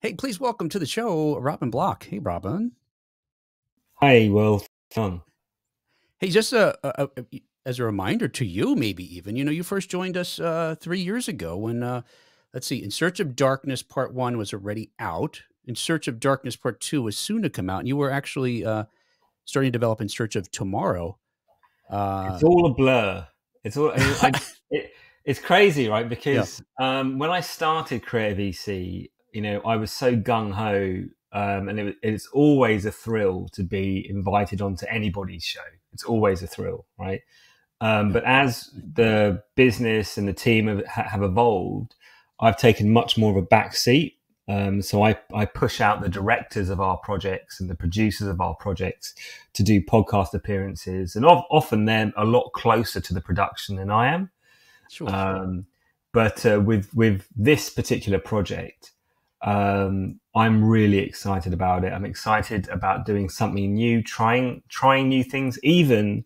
Hey, please welcome to the show, Robin Block. Hey, Robin. Hi, well, fun. Hey, just a, a, a, as a reminder to you, maybe even, you know, you first joined us uh, three years ago when, uh, let's see, In Search of Darkness Part One was already out. In Search of Darkness Part Two was soon to come out, and you were actually uh, starting to develop In Search of Tomorrow. Uh, it's all a blur. It's all. I, it, it's crazy, right? Because yeah. um, when I started CreatorVC, you know, I was so gung ho, um, and it, it's always a thrill to be invited onto anybody's show. It's always a thrill, right? Um, but as the business and the team have, have, evolved, I've taken much more of a back seat. Um, so I, I push out the directors of our projects and the producers of our projects to do podcast appearances, and often they're a lot closer to the production than I am. Sure. Um, but uh, with with this particular project, um, I'm really excited about it. I'm excited about doing something new, trying trying new things, even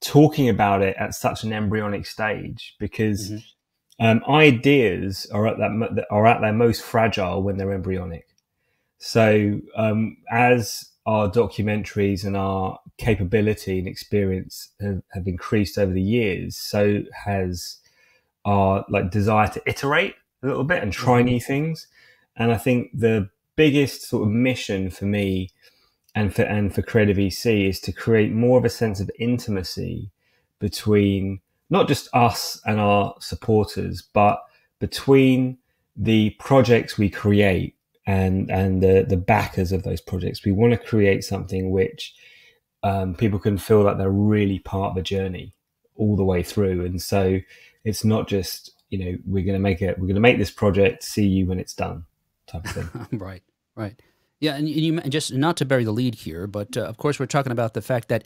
talking about it at such an embryonic stage, because mm-hmm. um, ideas are at that are at their most fragile when they're embryonic. So um, as our documentaries and our capability and experience have, have increased over the years, so has our like desire to iterate a little bit and try mm-hmm. new things. And I think the biggest sort of mission for me and for and for CreatorVC is to create more of a sense of intimacy between not just us and our supporters, but between the projects we create and and the the backers of those projects. We want to create something which um, people can feel that they're really part of the journey all the way through. And so it's not just you know we're going to make it we're going to make this project see you when it's done type of thing right right yeah and you just not to bury the lead here but uh, of course we're talking about the fact that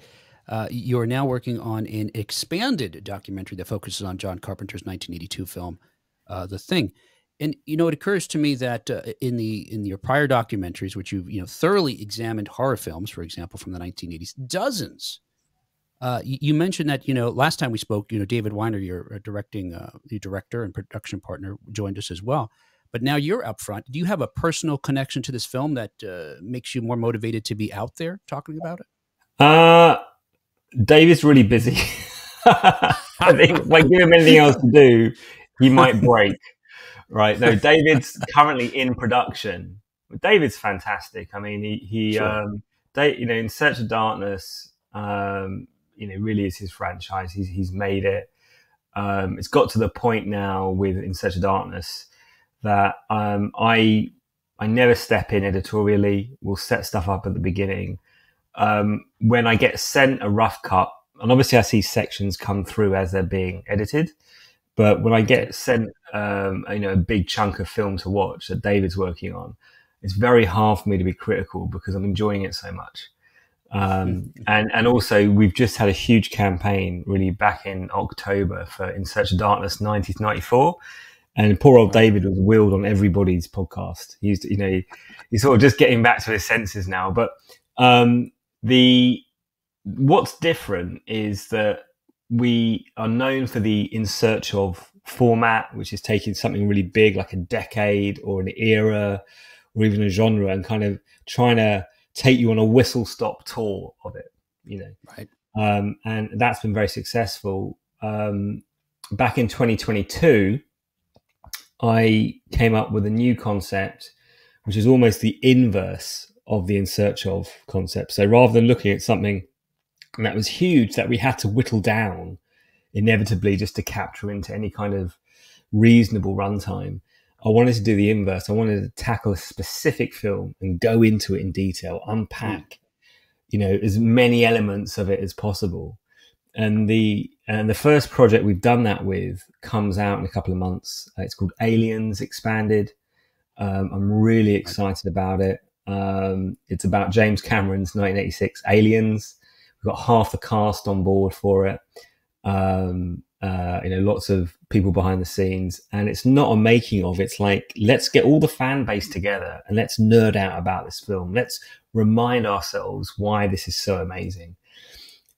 uh, you are now working on an expanded documentary that focuses on John Carpenter's 1982 film, uh, The Thing. And you know, it occurs to me that uh, in the in your prior documentaries, which you've you know thoroughly examined horror films, for example, from the 1980s, dozens uh, you mentioned that you know last time we spoke, you know David Weiner, your uh, directing, your director and production partner, joined us as well. But now you're up front. Do you have a personal connection to this film that uh, makes you more motivated to be out there talking about it? Uh, David's really busy. I think if I give him anything else to do, he might break. right? No, David's currently in production. David's fantastic. I mean, he he sure. um, you know, in Search of Darkness. Um, you know really is his franchise. He's he's made it. Um, it's got to the point now with In Search of Darkness that um, I I never step in editorially. We'll set stuff up at the beginning. Um, when I get sent a rough cut, and obviously I see sections come through as they're being edited, but when I get sent um, you know a big chunk of film to watch that David's working on, it's very hard for me to be critical because I'm enjoying it so much. Um, and and also we've just had a huge campaign really back in October for In Search of Darkness 1994. And poor old David was wheeled on everybody's podcast. He's you know he's sort of just getting back to his senses now. But um, the what's different is that we are known for the In Search of format, which is taking something really big like a decade or an era or even a genre and kind of trying to take you on a whistle stop tour of it, you know. Right. Um, and that's been very successful. Um, back in 2022, I came up with a new concept, which is almost the inverse of the in search of concept. So rather than looking at something that was huge that we had to whittle down inevitably just to capture into any kind of reasonable runtime, I wanted to do the inverse. I wanted to tackle a specific film and go into it in detail, unpack, you know, as many elements of it as possible. And the and the first project we've done that with comes out in a couple of months. Uh, it's called Aliens Expanded. Um, I'm really excited about it. Um, it's about James Cameron's 1986 Aliens. We've got half the cast on board for it. Um, uh, you know, lots of people behind the scenes, and it's not a making of. It's like let's get all the fan base together and let's nerd out about this film. Let's remind ourselves why this is so amazing.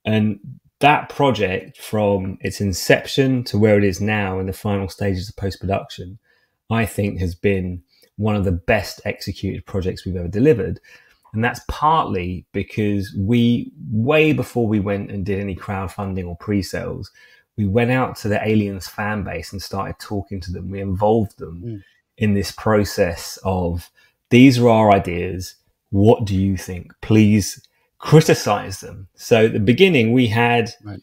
And that project, from its inception to where it is now in the final stages of post production, I think has been one of the best executed projects we've ever delivered. And that's partly because we, way before we went and did any crowdfunding or pre sales, we went out to the Aliens fan base and started talking to them. We involved them mm. in this process of these are our ideas. What do you think? Please criticize them. So at the beginning, we had, right.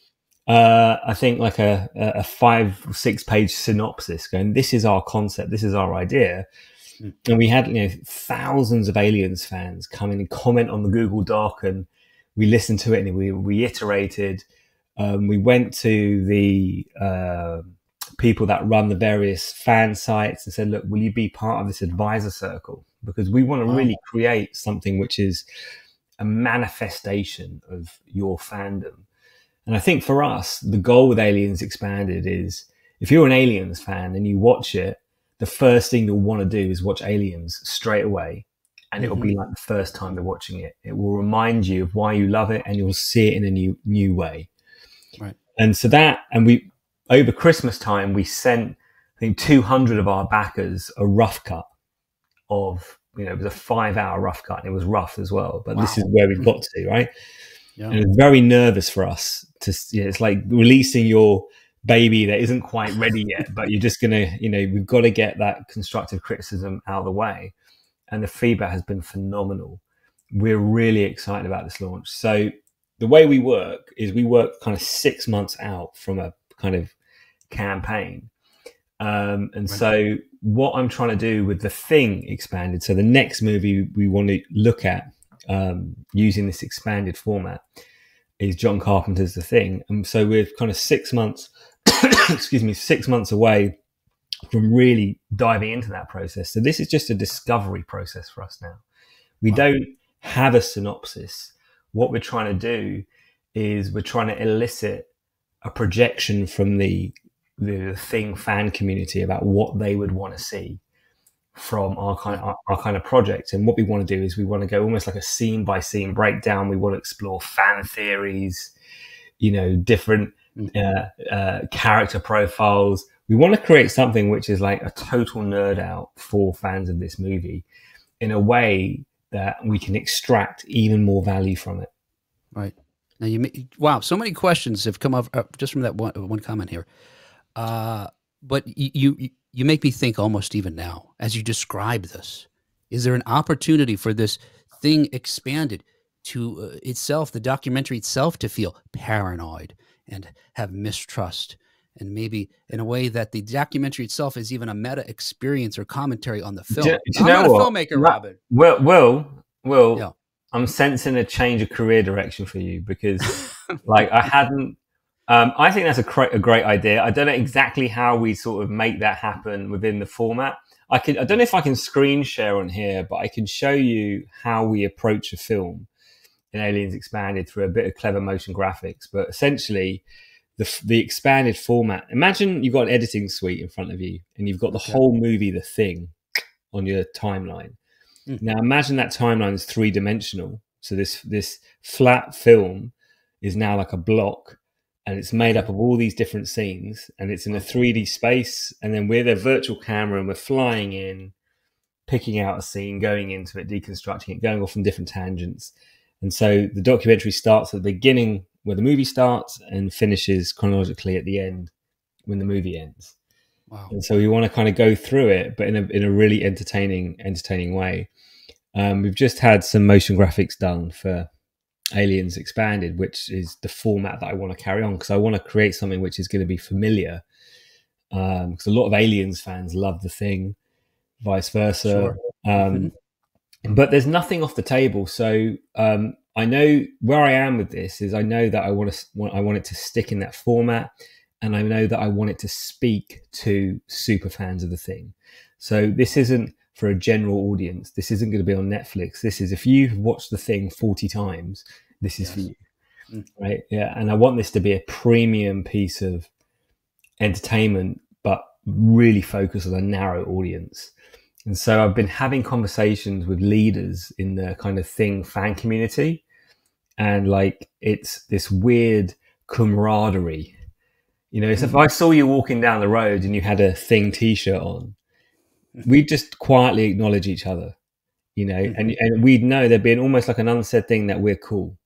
uh, I think, like a, a five or six page synopsis going, this is our concept, this is our idea. Mm. And we had, you know, thousands of aliens fans come in and comment on the Google Doc and we listened to it and we reiterated. Um, we went to the uh, people that run the various fan sites and said, look, will you be part of this advisor circle? Because we want to really create something which is a manifestation of your fandom. And I think for us, the goal with Aliens Expanded is if you're an Aliens fan and you watch it, the first thing you'll want to do is watch Aliens straight away. And it'll mm-hmm. be like the first time you're watching it. It will remind you of why you love it and you'll see it in a new new way. Right. And so that and we over Christmas time we sent I think 200 of our backers a rough cut of you know, it was a five hour rough cut and it was rough as well. But wow. this is where we've got to, right? Yeah. And it's very nervous for us to, you know, it's like releasing your baby that isn't quite ready yet, but you're just going to, you know, we've got to get that constructive criticism out of the way. And the feedback has been phenomenal. We're really excited about this launch. So the way we work is we work kind of six months out from a kind of campaign. Um, and right. so what I'm trying to do with the thing expanded. So the next movie we want to look at um, using this expanded format is John Carpenter's The Thing. And so we're kind of six months, excuse me, six months away from really diving into that process. So this is just a discovery process for us now. We wow. don't have a synopsis. What we're trying to do is we're trying to elicit a projection from the the thing fan community about what they would want to see from our kind of our, our, kind of project. And what we want to do is we want to go almost like a scene by scene breakdown. We want to explore fan theories, you know, different mm. uh, uh, character profiles. We want to create something which is like a total nerd out for fans of this movie in a way that we can extract even more value from it. Right. Now you, wow, so many questions have come up uh, just from that one, one comment here. Uh, but you, you you make me think almost even now as you describe this. Is there an opportunity for this thing expanded to uh, itself, the documentary itself, to feel paranoid and have mistrust? and maybe in a way that the documentary itself is even a meta experience or commentary on the film. Do, do I'm not a filmmaker, Robin. Well, Will, Will, yeah. I'm sensing a change of career direction for you because, like, I hadn't um, I think that's a, cr- a, great idea. I don't know exactly how we sort of make that happen within the format. I can. I don't know if I can screen share on here, but I can show you how we approach a film in Aliens Expanded through a bit of clever motion graphics. But essentially, the the expanded format. Imagine you've got an editing suite in front of you, and you've got the whole movie, The Thing, on your timeline. Mm. Now imagine that timeline is three dimensional. So this this flat film is now like a block and it's made up of all these different scenes and it's in a 3D space and then we're the virtual camera and we're flying in picking out a scene going into it deconstructing it going off on different tangents. And so the documentary starts at the beginning where the movie starts and finishes chronologically at the end when the movie ends. Wow. and so we want to kind of go through it but in a, in a really entertaining entertaining way. Um, we've just had some motion graphics done for Aliens Expanded, which is the format that I want to carry on because I want to create something which is going to be familiar. Because um, a lot of Aliens fans love the thing, vice versa. Sure. Um, mm-hmm. But there's nothing off the table, so um, I know where I am with this. Is I know that I want to want, I want it to stick in that format, and I know that I want it to speak to super fans of the thing. So this isn't for a general audience. This isn't going to be on Netflix. This is if you've watched the thing 40 times, this is yes. for you. Mm. Right. Yeah. And I want this to be a premium piece of entertainment, but really focus on a narrow audience. And so I've been having conversations with leaders in the kind of thing fan community. And like it's this weird camaraderie. You know, so if mm. I saw you walking down the road and you had a thing t shirt on, we just quietly acknowledge each other, you know, mm-hmm. and and we'd know there'd be an, almost like an unsaid thing that we're cool,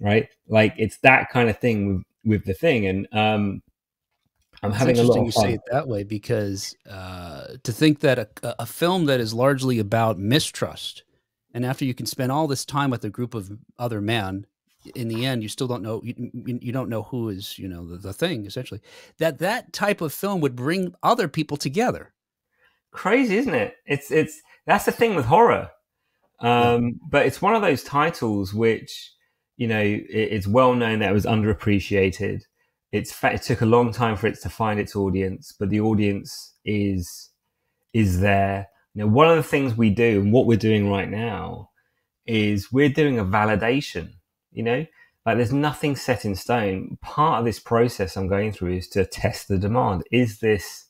right? Like it's that kind of thing with with the thing, and um, I'm having a lot of you say it that way because uh, to think that a, a film that is largely about mistrust, and after you can spend all this time with a group of other men, in the end, you still don't know you, you don't know who is you know the, the thing essentially. That that type of film would bring other people together. Crazy, isn't it? It's it's that's the thing with horror. Um, yeah. But it's one of those titles which you know it, it's well known that it was underappreciated it's it took a long time for it to find its audience, but the audience is is there. You know, one of the things we do and what we're doing right now is we're doing a validation. You know, like there's nothing set in stone. Part of this process I'm going through is to test the demand. Is this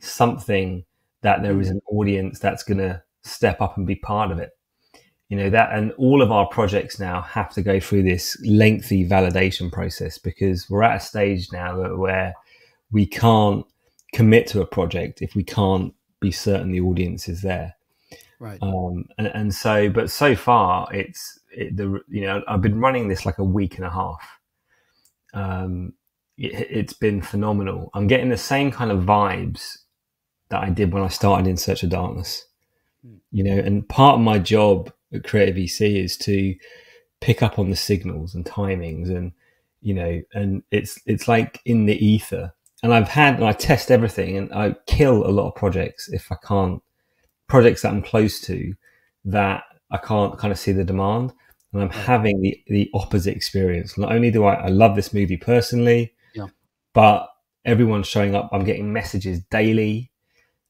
something that there is an audience that's going to step up and be part of it? you know that and all of our projects now have to go through this lengthy validation process because we're at a stage now where we can't commit to a project if we can't be certain the audience is there. Right. Um, and, and, so but so far it's it, the you know i've been running this like a week and a half. Um, it, it's been phenomenal. I'm getting the same kind of vibes that i did when i started in search of darkness hmm. you know and part of my job at CreatorVC is to pick up on the signals and timings and you know and it's it's like in the ether and I've had and I test everything and I kill a lot of projects if I can't projects that I'm close to that I can't kind of see the demand and I'm having the the opposite experience. Not only do I, I love this movie personally, yeah. but everyone's showing up. I'm getting messages daily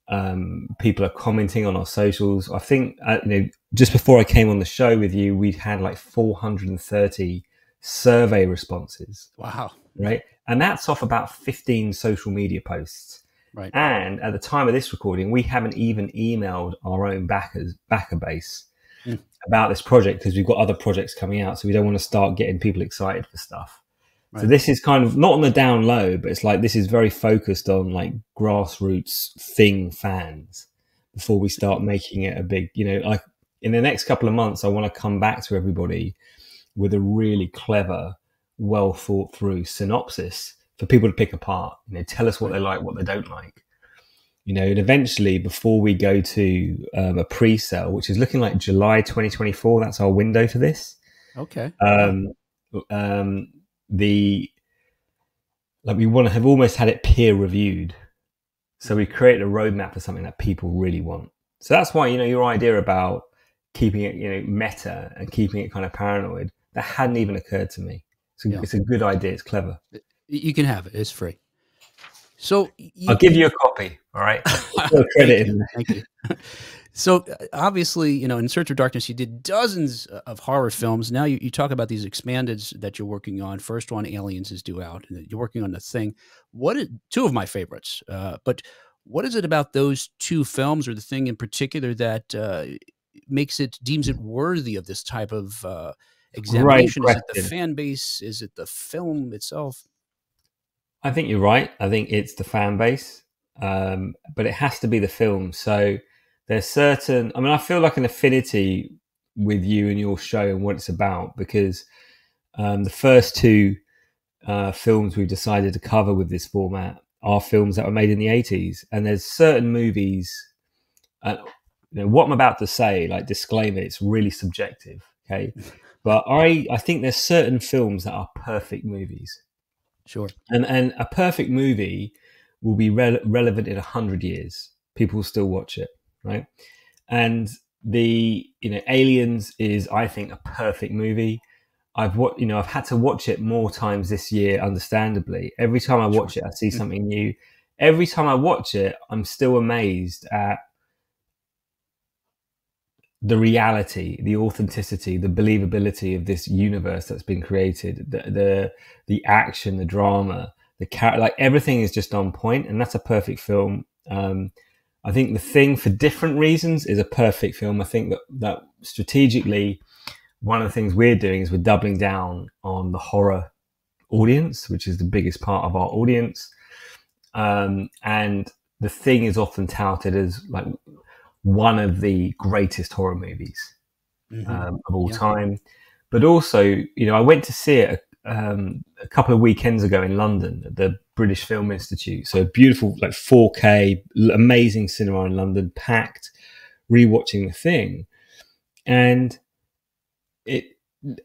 um, people are commenting on our socials. I think uh, you know just before I came on the show with you, we'd had like 430 survey responses. Wow! Right, and that's off about 15 social media posts. Right. And at the time of this recording, we haven't even emailed our own backers backer base mm. about this project because we've got other projects coming out, so we don't want to start getting people excited for stuff. Right. So this is kind of not on the down low, but it's like this is very focused on like grassroots thing fans before we start making it a big, you know, like in the next couple of months, I want to come back to everybody with a really clever, well thought through synopsis for people to pick apart. You know, tell us what they like, what they don't like. You know, and eventually, before we go to um, a pre-sale, which is looking like July 2024, that's our window for this. Okay. Um, um, the like we want to have almost had it peer reviewed. So we created a roadmap for something that people really want. So that's why, you know, your idea about keeping it, you know, meta and keeping it kind of paranoid, that hadn't even occurred to me. So yeah. it's a good idea. It's clever. You can have it. It's free. So you, I'll give you a copy. All right. credit. Thank you. So uh, obviously, you know, in Search of Darkness, you did dozens of horror films. Now you, you talk about these expanded that you're working on. First one, Aliens, is due out. You're working on the thing. What is, two of my favorites, uh, but what is it about those two films or the thing in particular that uh, makes it deems it worthy of this type of uh, examination? Right, is it the fan base? Is it the film itself? I think you're right. I think it's the fan base, um, but it has to be the film. So there's certain i mean i feel like an affinity with you and your show and what it's about because um, the first two uh, films we've decided to cover with this format are films that were made in the 80s and there's certain movies uh, you know what i'm about to say like disclaimer it's really subjective okay? But i i think there's certain films that are perfect movies. Sure. And and a perfect movie will be re- relevant in 100 years. People will still watch it right? And the you know Aliens is I think a perfect movie. I've what you know I've had to watch it more times this year. Understandably, every time I watch it, I see mm-hmm. something new. Every time I watch it, I'm still amazed at the reality, the authenticity, the believability of this universe that's been created. The the the action, the drama, the character, like everything is just on point, and that's a perfect film. Um, I think the thing for different reasons is a perfect film. I think that that strategically, one of the things we're doing is we're doubling down on the horror audience, which is the biggest part of our audience. Um, and the thing is often touted as like one of the greatest horror movies mm-hmm. um, of all yeah. time. But also, you know, I went to see it um, a couple of weekends ago in London at the British Film Institute. So beautiful, like 4K, amazing cinema in London, packed, rewatching the thing, and it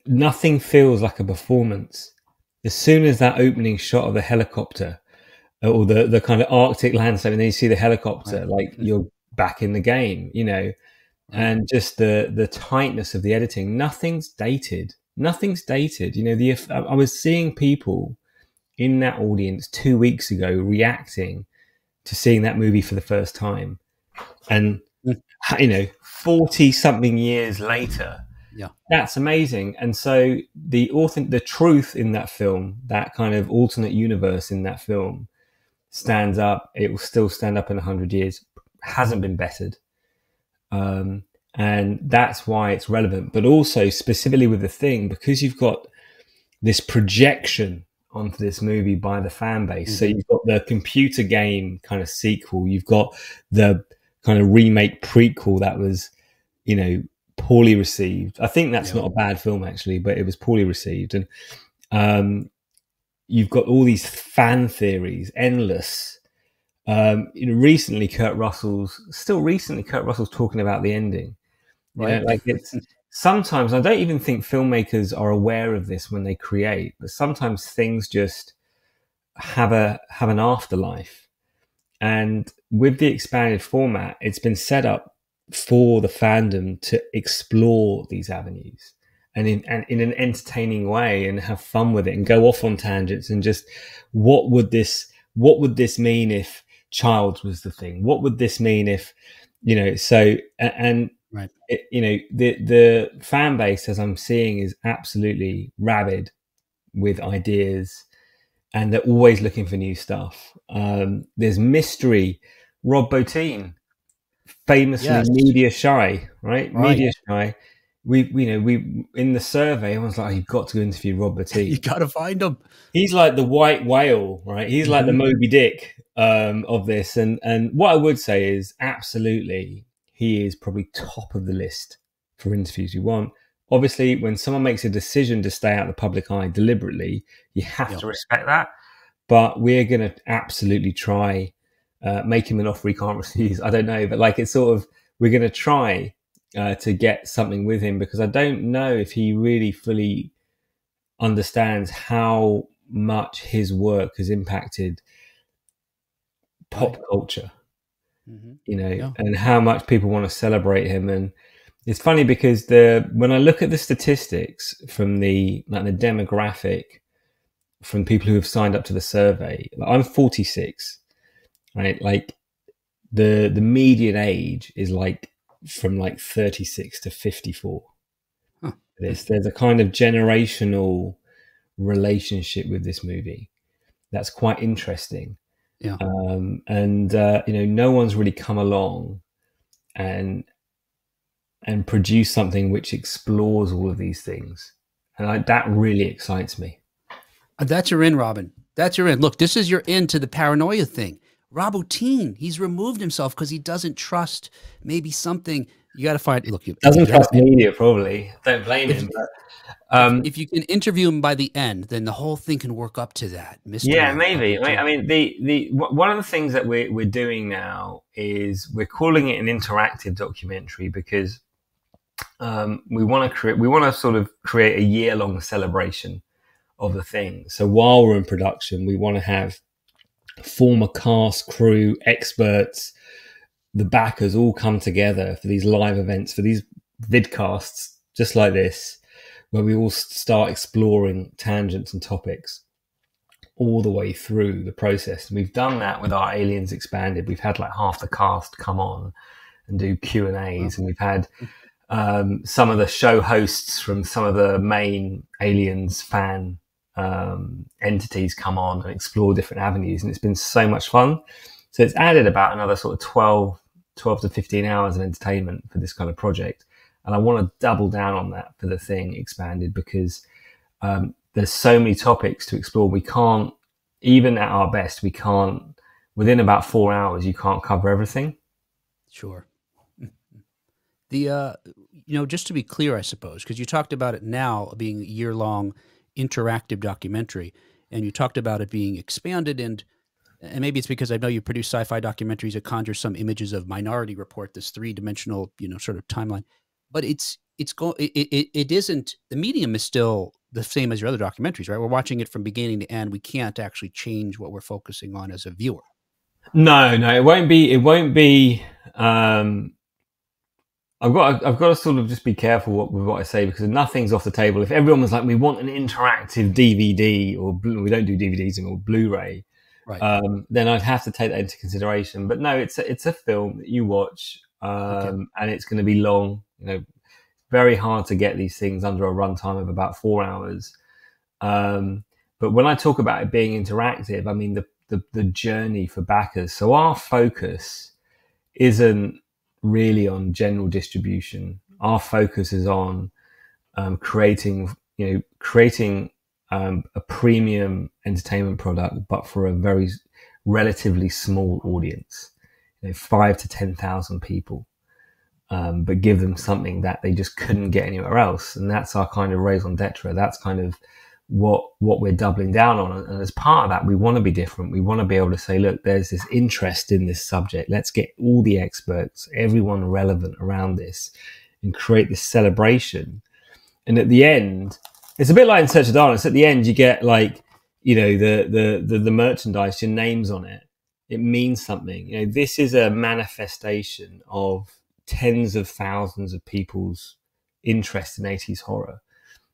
nothing feels like a performance. As soon as that opening shot of the helicopter uh, or the the kind of Arctic landscape, and then you see the helicopter, right. like mm-hmm. you're back in the game, you know, right. and just the the tightness of the editing. Nothing's dated. Nothing's dated. You know, the I was seeing people in that audience two weeks ago reacting to seeing that movie for the first time, and you know, forty something years later. Yeah, that's amazing. And so the author, the truth in that film, that kind of alternate universe in that film, stands up. It will still stand up in hundred years hasn't been bettered. Um, and that's why it's relevant. But also, specifically with the thing, because you've got this projection onto this movie by the fan base. Mm-hmm. So you've got the computer game kind of sequel, you've got the kind of remake prequel that was, you know, poorly received. I think that's yeah. not a bad film actually, but it was poorly received. And um, you've got all these fan theories, endless, um, you know, recently Kurt Russell's still recently Kurt Russell's talking about the ending. Right. know, like it's sometimes I don't even think filmmakers are aware of this when they create, but sometimes things just have a have an afterlife. And with the expanded format, it's been set up for the fandom to explore these avenues and in and in an entertaining way and have fun with it and go off on tangents and just what would this what would this mean if Childs was the thing. What would this mean if, you know, so, and, right. It, you know, the, the fan base, as I'm seeing, is absolutely rabid with ideas and they're always looking for new stuff. Um, there's mystery. Rob Bottin, famously yes. media shy, right? right? Media shy. We, you know, we in the survey, everyone's like, oh, "You've got to interview Rob Bottin. you got to find him." He's like the white whale, right? He's mm-hmm. like the mm-hmm. Moby Dick um, of this. And and what I would say is absolutely he is probably top of the list for interviews you want. Obviously, when someone makes a decision to stay out of the public eye deliberately, you have yep. to respect that. But we're going to absolutely try uh, make him an offer he can't refuse. I don't know, but like it's sort of we're going to try uh, to get something with him because I don't know if he really fully understands how much his work has impacted pop culture, mm-hmm. you know, yeah. and how much people want to celebrate him. And it's funny because the when I look at the statistics from the like the demographic from people who have signed up to the survey, like I'm 46, right? Like the the median age is like from like 36 to 54. Huh. There's there's a kind of generational relationship with this movie that's quite interesting yeah. Um, and uh, you know, no one's really come along and and produce something which explores all of these things, and I, that really excites me. Uh, that's your in, Robin. That's your in. Look, this is your end to the paranoia thing. Rob Bottin, he's removed himself because he doesn't trust maybe something. You got to find. Look, you doesn't trust media. Probably don't blame if, him. But um, if you can interview him by the end, then the whole thing can work up to that. Mr. Yeah, maybe. I mean, the the one of the things that we're we're doing now is we're calling it an interactive documentary because um, we want to create we want to sort of create a year long celebration of the thing. So while we're in production, we want to have former cast, crew, experts, the backers all come together for these live events, for these vidcasts, just like this where we all start exploring tangents and topics all the way through the process. And we've done that with our Aliens Expanded. We've had like half the cast come on and do Q and A's, and we've had um, some of the show hosts from some of the main Aliens fan um, entities come on and explore different avenues, and it's been so much fun. So it's added about another sort of 12, 12 to 15 hours of entertainment for this kind of project. And I want to double down on that for the thing expanded because um, there's so many topics to explore. We can't, even at our best, we can't within about four hours, you can't cover everything. Sure. The uh, you know, just to be clear, I suppose, because you talked about it now being year long interactive documentary, and you talked about it being expanded and and maybe it's because I know you produce sci-fi documentaries that conjure some images of Minority Report, this three-dimensional, you know, sort of timeline. But it's it's going it, it, it isn't the medium is still the same as your other documentaries, right? We're watching it from beginning to end. We can't actually change what we're focusing on as a viewer. No, no, it won't be. It won't be. Um, I've got. I've got to sort of just be careful what, with what I say because nothing's off the table. If everyone was like, "We want an interactive DVD," or we don't do DVDs anymore, Blu-ray, right. um, then I'd have to take that into consideration. But no, it's a, it's a film that you watch, um, okay. and it's going to be long. You know, very hard to get these things under a runtime of about four hours. Um, but when I talk about it being interactive, I mean the the, the journey for backers. So our focus isn't really on general distribution. Our focus is on um, creating, you know, creating um, a premium entertainment product, but for a very relatively small audience, you know, five to ten thousand people. Um, but give them something that they just couldn't get anywhere else, and that's our kind of raison d'être. That's kind of what what we're doubling down on. And as part of that we want to be different. We want to be able to say look there's this interest in this subject. Let's get all the experts everyone relevant around this and create this celebration. And at the end it's a bit like in search of darkness. At the end you get like you know the the the, the merchandise your names on it. It means something. You know this is a manifestation of tens of thousands of people's interest in 80s horror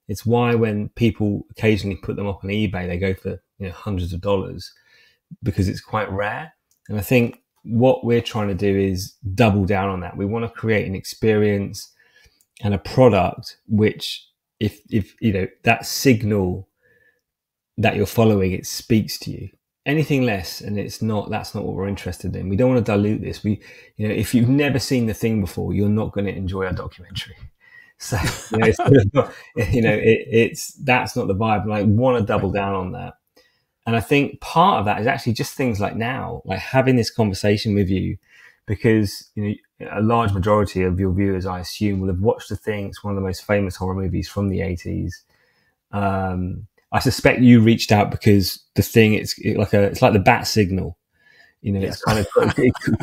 it's why when people occasionally put them up on eBay, they go for you know, hundreds of dollars because it's quite rare. And I think what we're trying to do is double down on that. We want to create an experience and a product which, if if you know that signal that you're following, it speaks to you. Anything less, and it's not. That's not what we're interested in. We don't want to dilute this. We, you know, if you've never seen the thing before, you're not going to enjoy our documentary. So you know, it's, you know it, it's that's not the vibe. And I want to double down on that. And I think part of that is actually just things like now, like having this conversation with you, because you know a large majority of your viewers, I assume, will have watched the thing. It's one of the most famous horror movies from the eighties. Um, I suspect you reached out because the thing it's like a it's like the bat signal. You know, yes. it's kind of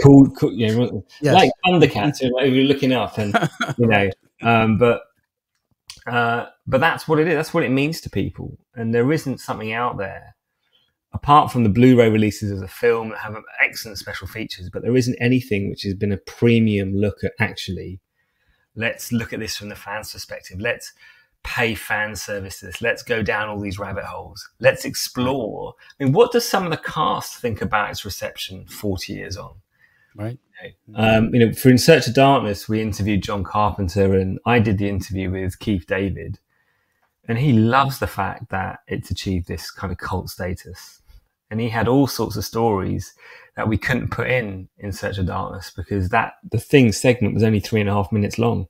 cool, cool, you know, yes. like Thundercats. You know, like you're looking up and you know um, but uh, but that's what it is. That's what it means to people. And there isn't something out there apart from the Blu-ray releases as a film that have excellent special features. But there isn't anything which has been a premium look at actually. Let's look at this from the fans' perspective. Let's pay fan service to this. Let's go down all these rabbit holes. Let's explore. I mean, what does some of the cast think about its reception 40 years on? Right. Um, you know, for In Search of Darkness, we interviewed John Carpenter, and I did the interview with Keith David, and he loves the fact that it's achieved this kind of cult status. And he had all sorts of stories that we couldn't put in In Search of Darkness because that the thing segment was only three and a half minutes long.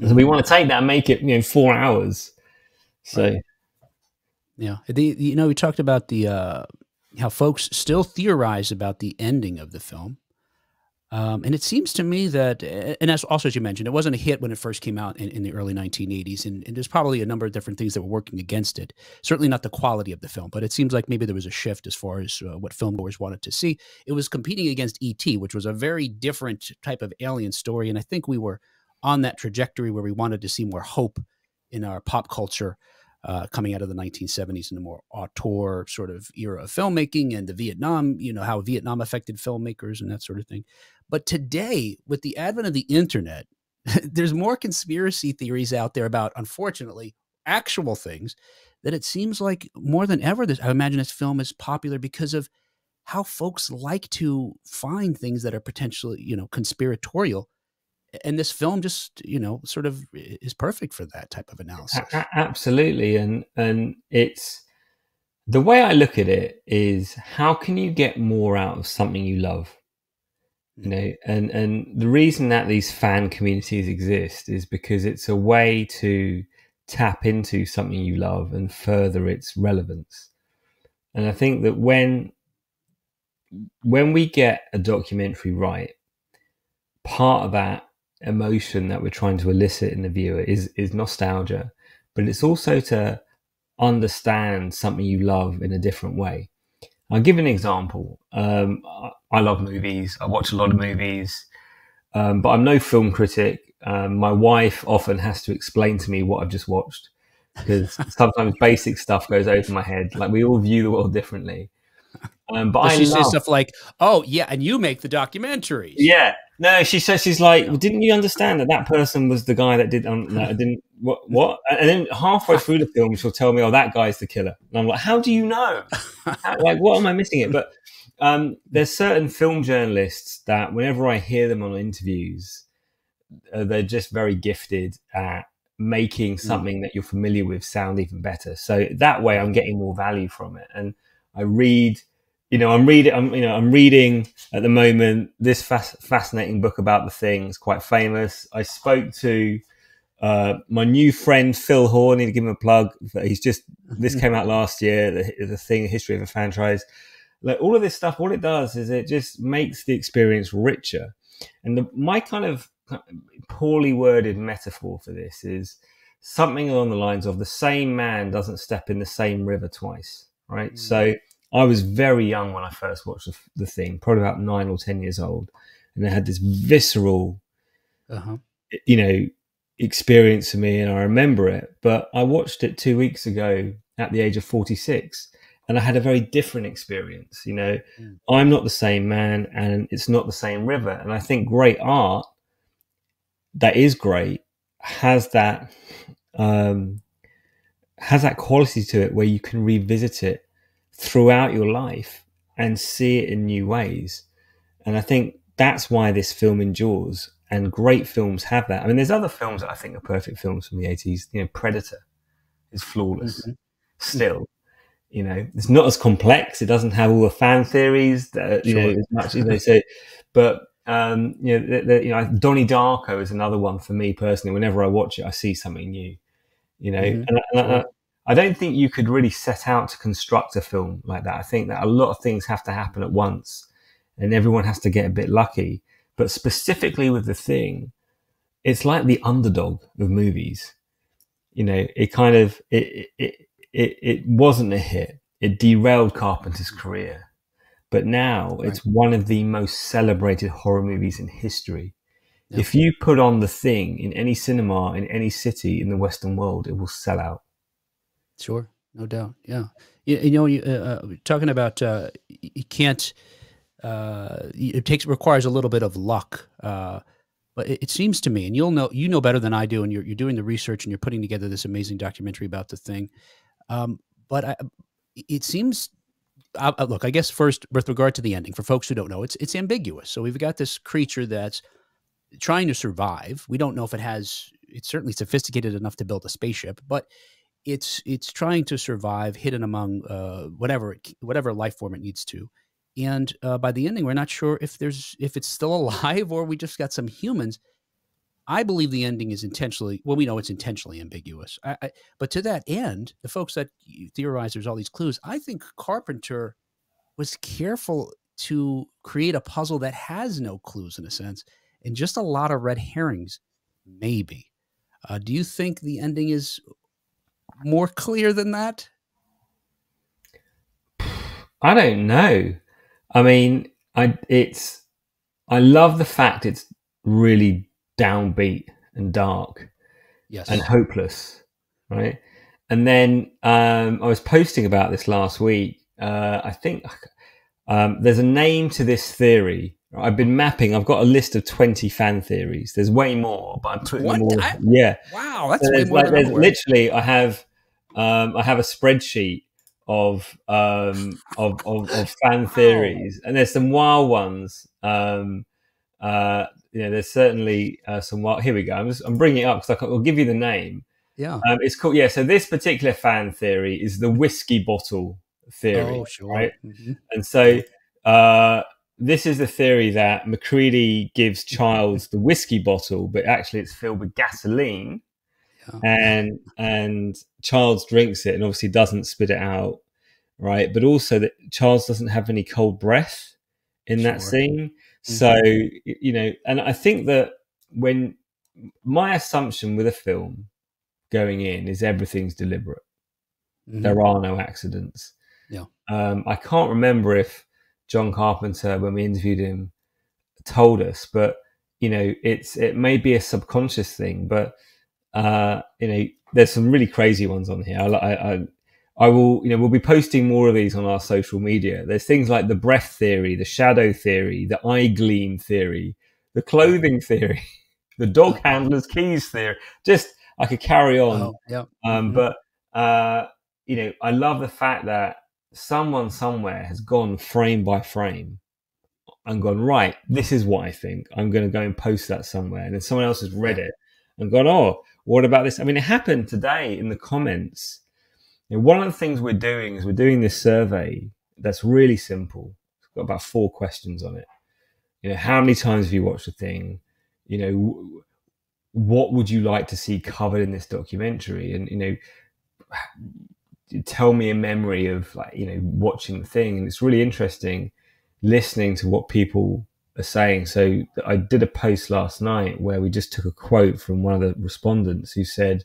So we want to take that and make it, you know, four hours. So, right. yeah, the, you know, we talked about the uh, how folks still theorize about the ending of the film um, and it seems to me that, and as also as you mentioned, it wasn't a hit when it first came out in, in the early 1980s, and, and, there's probably a number of different things that were working against it. Certainly not the quality of the film, but it seems like maybe there was a shift as far as uh, what filmgoers wanted to see. It was competing against E.T., which was a very different type of alien story, and I think we were on that trajectory where we wanted to see more hope in our pop culture uh, coming out of the 1970s and the more auteur sort of era of filmmaking and the Vietnam, you know, how Vietnam affected filmmakers and that sort of thing. But today, with the advent of the internet, there's more conspiracy theories out there about, unfortunately, actual things that it seems like more than ever, this, I imagine this film is popular because of how folks like to find things that are potentially, you know, conspiratorial. And this film just you know sort of is perfect for that type of analysis. absolutely and and it's the way i look at it is how can you get more out of something you love you know and and the reason that these fan communities exist is because it's a way to tap into something you love and further its relevance and i think that when when we get a documentary right, part of that emotion that we're trying to elicit in the viewer is is nostalgia, but it's also to understand something you love in a different way. I'll give an example. Um, I love movies. I watch a lot of movies, um, but I'm no film critic. Um, my wife often has to explain to me what I've just watched because sometimes basic stuff goes over my head. Like we all view the world differently. Um, but Does I she love, say stuff like, "Oh yeah," and you make the documentaries. Yeah, no, she says she's like, well, didn't you understand that that person was the guy that did? Um, no, didn't what? What? And then halfway through the film, she'll tell me, "Oh, that guy's the killer," and I'm like, "How do you know? How, like, what am I missing it?" But um, there's certain film journalists that whenever I hear them on interviews, uh, they're just very gifted at making mm. something mm. that you're familiar with sound even better. So that way, I'm getting more value from it, and I read you know, I'm reading, I'm, you know, I'm reading at the moment this fas- fascinating book about the things, quite famous. I spoke to uh, my new friend Phil Horn. Need to give him a plug. He's just this came out last year. The, the thing, history of a franchise. Like all of this stuff, all it does is it just makes the experience richer. And the, my kind of poorly worded metaphor for this is something along the lines of the same man doesn't step in the same river twice, right? Mm. So I was very young when I first watched the, the thing, probably about nine or ten years old, and it had this visceral, uh-huh. you know, experience for me, and I remember it. But I watched it two weeks ago at the age of forty six, and I had a very different experience. You know, mm. I'm not the same man, and it's not the same river. And I think great art that is great has that um, has that quality to it where you can revisit it throughout your life and see it in new ways. And I think that's why this film endures. And great films have that. I mean, there's other films that I think are perfect films from the 80s. You know, Predator is flawless mm-hmm. still. You know, it's not as complex. It doesn't have all the fan theories that, you sure. know, as much, you know, so, but, um, you know, the, the, you know, Donnie Darko is another one for me personally. Whenever I watch it, I see something new, you know, mm-hmm. and, and, sure. I don't think you could really set out to construct a film like that. I think that a lot of things have to happen at once and everyone has to get a bit lucky. But specifically with the thing, it's like the underdog of movies. You know, it kind of, it, it, it, it wasn't a hit. It derailed Carpenter's career. But now right. it's one of the most celebrated horror movies in history. If you put on the thing in any cinema in any city in the Western world, it will sell out. Sure, no doubt. Yeah, you, you know, you, uh, uh, talking about uh, you can't. Uh, it takes requires a little bit of luck. Uh, but it, it, seems to me, and you'll know you know better than I do, and you're you're doing the research and you're putting together this amazing documentary about the thing. Um, but I, it seems. Uh, look, I guess first with regard to the ending, for folks who don't know, it's it's ambiguous. So we've got this creature that's trying to survive. We don't know if it has. It's certainly sophisticated enough to build a spaceship, but it's it's trying to survive hidden among uh, whatever it, whatever life form it needs to and uh, by the ending we're not sure if there's if it's still alive or we just got some humans i believe the ending is intentionally well we know it's intentionally ambiguous I, I, but to that end the folks that theorize there's all these clues i think carpenter was careful to create a puzzle that has no clues in a sense and just a lot of red herrings maybe uh, do you think the ending is more clear than that? I don't know. I mean, I it's I love the fact it's really downbeat and dark, yes, and hopeless, right? And then um, I was posting about this last week. Uh, I think um, there's a name to this theory. I've been mapping. I've got a list of twenty fan theories. There's way more, but I'm putting what? all. I, yeah. Wow, that's so way more. Like, literally, I have um, I have a spreadsheet of um, of, of, of fan theories, and there's some wild ones. Um, uh, you know, there's certainly uh, some wild. Here we go. I'm, just, I'm bringing it up because I'll give you the name. Yeah, um, it's called. Yeah, so this particular fan theory is the whiskey bottle theory, oh, sure. right? Mm-hmm. And so uh, this is the theory that MacReady gives Childs the whiskey bottle, but actually it's filled with gasoline and and Childs drinks it and obviously doesn't spit it out, right? But also that Childs doesn't have any cold breath, in sure. that scene. Mm-hmm. So, you know, and I think that when my assumption with a film going in is everything's deliberate. Mm-hmm. There are no accidents. Yeah. Um, I can't remember if John Carpenter, when we interviewed him, told us, but you know, it's it may be a subconscious thing, but uh, you know, there's some really crazy ones on here. I, I, I will, you know, we'll be posting more of these on our social media. There's things like the breath theory, the shadow theory, the eye gleam theory, the clothing theory, the dog handler's keys theory. Just I could carry on. Oh, yeah. Um, mm-hmm. But uh, you know, I love the fact that someone somewhere has gone frame by frame and gone right. This is what I think. I'm going to go and post that somewhere, and then someone else has read it and gone, oh, what about this? I mean, it happened today in the comments one of the things we're doing is we're doing this survey that's really simple. It's got about four questions on it. You know, how many times have you watched a thing? You know, what would you like to see covered in this documentary? And you know, tell me a memory of like you know watching the thing. And it's really interesting listening to what people are saying. So I did a post last night where we just took a quote from one of the respondents who said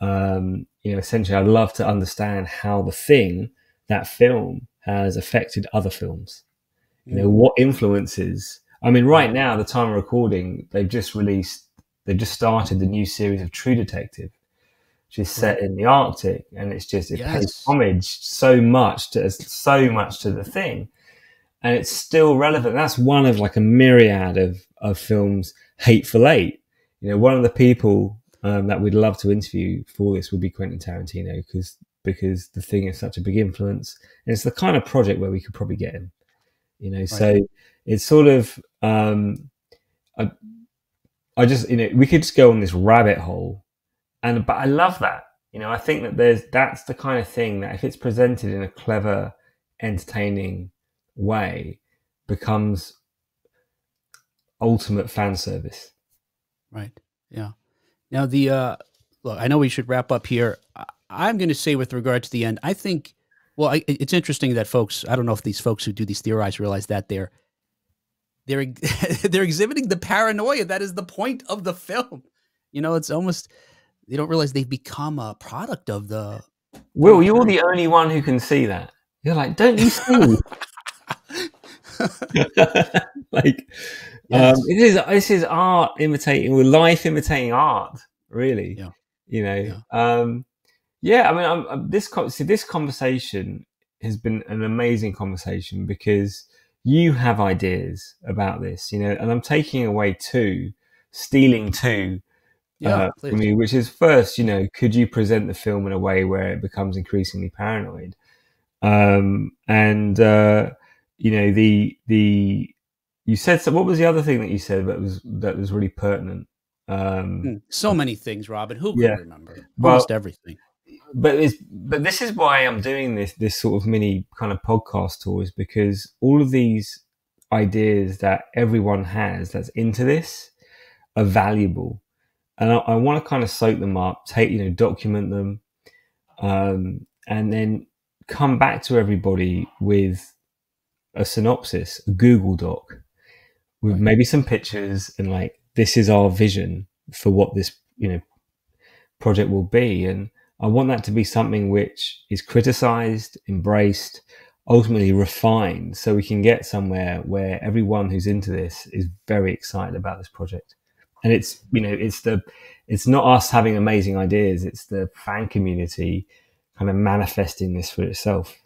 um, you know, essentially, I'd love to understand how the thing, that film, has affected other films. You know, mm. what influences? I mean, right now, the time of recording, they've just released, they've just started the new series of True Detective, which is set in the Arctic, and it's just it yes. pays homage so much to so much to the thing, and it's still relevant. That's one of like a myriad of of films. Hateful Eight. You know, one of the people um, that we'd love to interview for this would be Quentin Tarantino because because the thing is such a big influence and it's the kind of project where we could probably get him you know? Right. so it's sort of um I, I just you know we could just go on this rabbit hole and but I love that you know? I think that there's that's the kind of thing that if it's presented in a clever entertaining way becomes ultimate fan service. Right. Yeah now, the uh, look, I know we should wrap up here. I'm going to say, with regard to the end, I think, well, I, it's interesting that folks. I don't know if these folks who do these theorize realize that they're they're they're exhibiting the paranoia that is the point of the film. You know, it's almost they don't realize they've become a product of the. Will, you're the only one who can see that. You're like, don't you see? like yes. um, it is this is art imitating with life imitating art really yeah. you know yeah, um, yeah i mean I'm, I'm, this see, this conversation has been an amazing conversation because you have ideas about this you know and i'm taking away two stealing two yeah, uh, from you which is first you know could you present the film in a way where it becomes increasingly paranoid um, and uh, you know the the you said so what was the other thing that you said that was that was really pertinent? Um hmm, so many things robin. Who can yeah. remember? Almost everything. but it's, but this is why i'm doing this this sort of mini kind of podcast tour is because all of these ideas that everyone has that's into this are valuable. And i, I want to kind of soak them up take you know document them um and then come back to everybody with a synopsis, a Google Doc with maybe some pictures and like this is our vision for what this you know project will be and I want that to be something which is criticized, embraced, ultimately refined so we can get somewhere where everyone who's into this is very excited about this project. And it's, you know, it's the, it's not us having amazing ideas. It's the fan community kind of manifesting this for itself.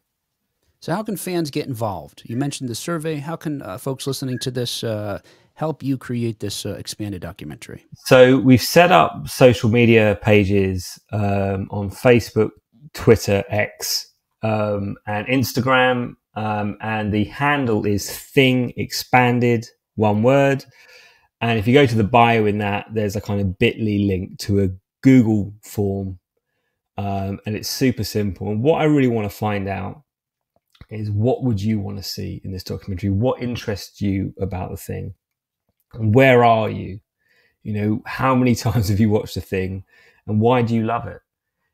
So, how can fans get involved? You mentioned the survey. How can uh, folks listening to this uh, help you create this uh, expanded documentary? So, we've set up social media pages um, on Facebook, Twitter, X, um, and Instagram. Um, and the handle is Thing Expanded, one word. And if you go to the bio in that, there's a kind of bit.ly link to a Google form. Um, and it's super simple. And what I really want to find out is what would you want to see in this documentary? What interests you about the thing? And where are you? You know, how many times have you watched the thing and why do you love it?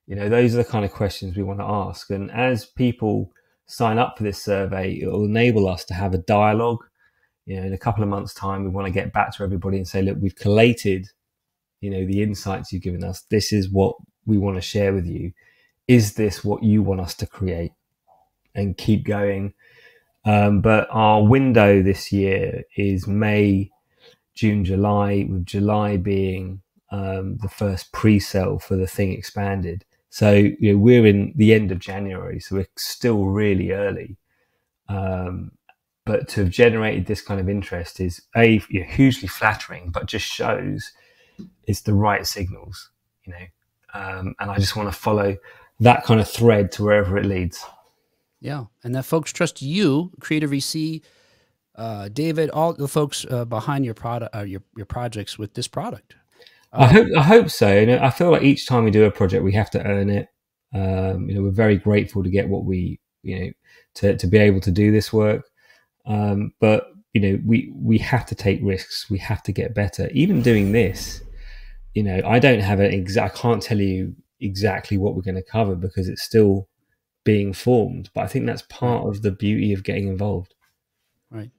You know, those are the kind of questions we want to ask. And as people sign up for this survey, it will enable us to have a dialogue you know, in a couple of months' time, we want to get back to everybody and say, look, we've collated, you know, the insights you've given us. This is what we want to share with you. Is this what you want us to create? And keep going. Um, but our window this year is May, June, July, with July being um, the first pre-sale for the thing expanded. So you know, we're in the end of January, so we're still really early. Um, but to have generated this kind of interest is a you know, hugely flattering, but just shows it's the right signals, you know. Um, and I just want to follow that kind of thread to wherever it leads. Yeah, and that folks trust you, CreatorVC, uh, David, all the folks uh, behind your product, uh, your your projects with this product. I hope I hope so. You know, I feel like each time we do a project, we have to earn it. Um, you know, we're very grateful to get what we you know to to be able to do this work. Um, but you know, we we have to take risks. We have to get better. Even doing this, you know, I don't have an exact. I can't tell you exactly what we're going to cover because it's still being formed. But I think that's hmm. part of the beauty of getting involved. Right.